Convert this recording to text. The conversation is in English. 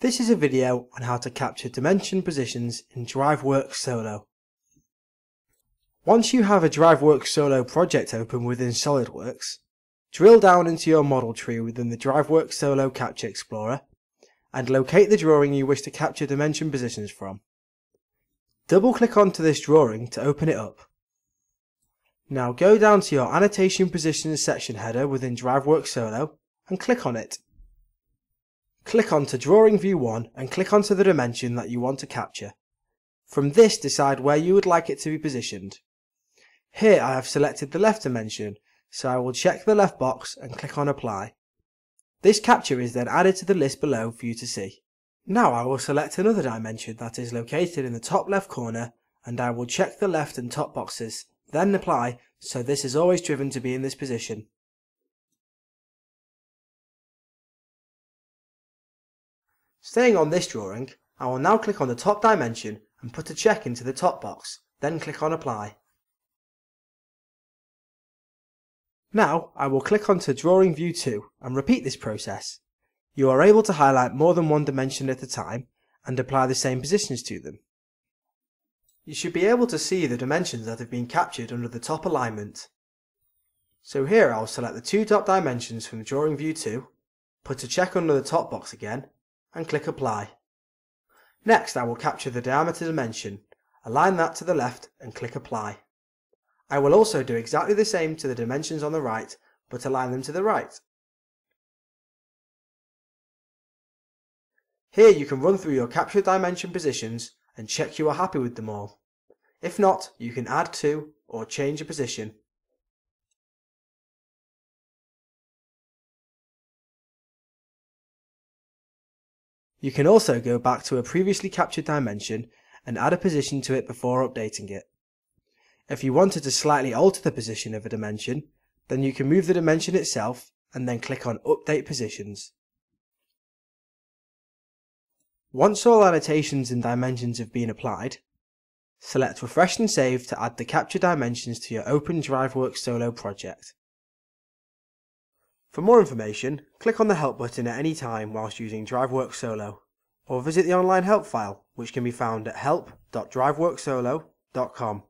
This is a video on how to capture dimension positions in DriveWorks Solo. Once you have a DriveWorks Solo project open within SolidWorks, drill down into your model tree within the DriveWorks Solo Capture Explorer and locate the drawing you wish to capture dimension positions from. Double click onto this drawing to open it up. Now go down to your Annotation Positions section header within DriveWorks Solo and click on it. Click onto Drawing View 1 and click onto the dimension that you want to capture. From this decide where you would like it to be positioned. Here I have selected the left dimension, so I will check the left box and click on Apply. This capture is then added to the list below for you to see. Now I will select another dimension that is located in the top left corner and I will check the left and top boxes, then apply so this is always driven to be in this position. Staying on this drawing, I will now click on the top dimension and put a check into the top box, then click on Apply. Now I will click onto Drawing View 2 and repeat this process. You are able to highlight more than one dimension at a time and apply the same positions to them. You should be able to see the dimensions that have been captured under the top alignment. So here I will select the two top dimensions from Drawing View 2, put a check under the top box again and click apply. Next I will capture the diameter dimension, align that to the left and click apply. I will also do exactly the same to the dimensions on the right, but align them to the right. Here you can run through your captured dimension positions and check you are happy with them all. If not, you can add to or change a position You can also go back to a previously captured dimension and add a position to it before updating it. If you wanted to slightly alter the position of a dimension, then you can move the dimension itself and then click on Update Positions. Once all annotations and dimensions have been applied, select Refresh and Save to add the captured dimensions to your Open DriveWorks Solo project. For more information, click on the Help button at any time whilst using DriveWorks Solo, or visit the online help file, which can be found at help.driveworksolo.com.